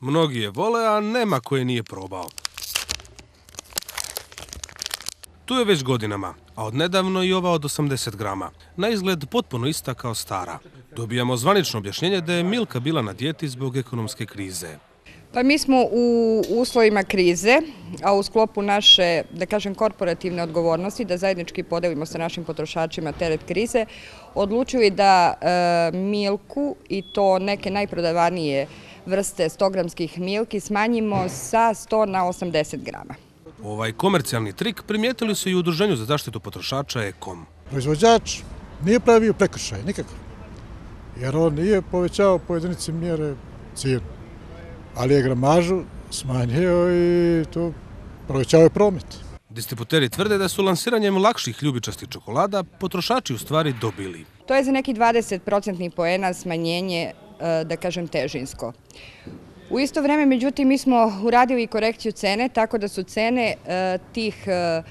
Mnogi je vole, a nema koje nije probao. Tu je već godinama, a odnedavno i ova od 80 grama. Na izgled potpuno ista kao stara. Dobijamo zvanično objašnjenje da je Milka bila na dijeti zbog ekonomske krize. Pa mi smo u uslovima krize, a u sklopu naše, da kažem, korporativne odgovornosti, da zajednički podelimo sa našim potrošačima teret krize, odlučili da e, milku i to neke najprodavanije vrste 100-gramskih milki smanjimo sa 100 na 80 grama. Ovaj komercijalni trik primijetili su i u Udruženju za zaštitu potrošača EKOM. Proizvođač nije pravio prekršaj, nikakav. Jer on nije povećao po jedinici mjere cijenu. Ali je gramažu smanjio i to povećao promet. Distributeri tvrde da su lansiranjem lakših ljubičastih čokolada potrošači u stvari dobili. To je za neki 20% poena smanjenje, da kažem, težinsko. U isto vreme, međutim, mi smo uradili korekciju cene, tako da su cene e, tih e,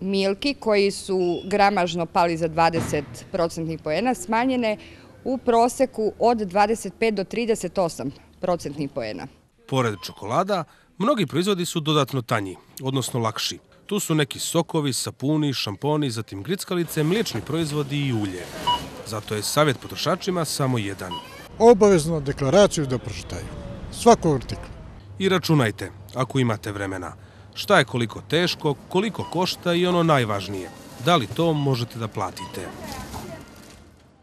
milki koji su gramažno pali za 20% poena smanjene u proseku od 25 do 38 procentnih poena. Pored čokolada, mnogi proizvodi su dodatno tanji, odnosno lakši. Tu su neki sokovi, sapuni, šamponi, zatim grickalice, mliječni proizvodi i ulje. Zato je savjet potrošačima samo jedan. Obavezno deklaraciju da pročitaju. Svakog artikla. I računajte, ako imate vremena, šta je koliko teško, koliko košta i ono najvažnije, da li to možete da platite.